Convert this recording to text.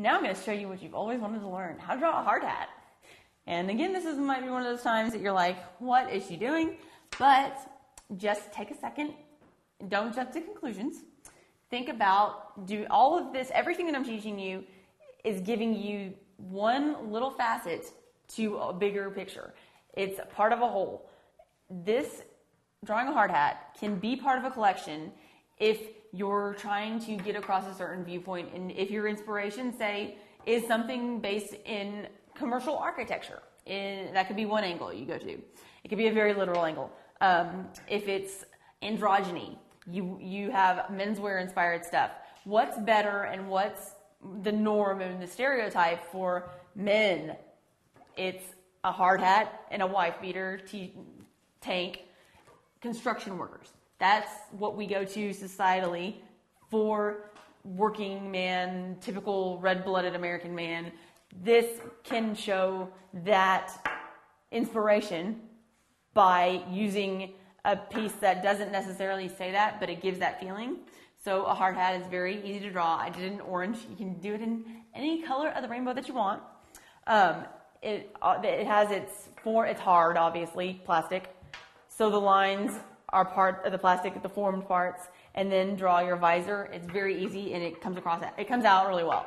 Now I'm going to show you what you've always wanted to learn, how to draw a hard hat. And again, this is might be one of those times that you're like, what is she doing? But just take a second, don't jump to conclusions. Think about do all of this, everything that I'm teaching you is giving you one little facet to a bigger picture. It's part of a whole. This drawing a hard hat can be part of a collection if you're trying to get across a certain viewpoint and if your inspiration say is something based in commercial architecture in, that could be one angle you go to. It could be a very literal angle. Um, if it's androgyny you you have menswear inspired stuff. What's better and what's the norm and the stereotype for men? It's a hard hat and a wife beater t- tank construction workers that's what we go to societally for working man, typical red blooded American man. This can show that inspiration by using a piece that doesn't necessarily say that, but it gives that feeling. So a hard hat is very easy to draw. I did it in orange. You can do it in any color of the rainbow that you want. Um, it, uh, it has its for it's hard, obviously, plastic. So the lines are part of the plastic, the formed parts, and then draw your visor. It's very easy and it comes across, it comes out really well.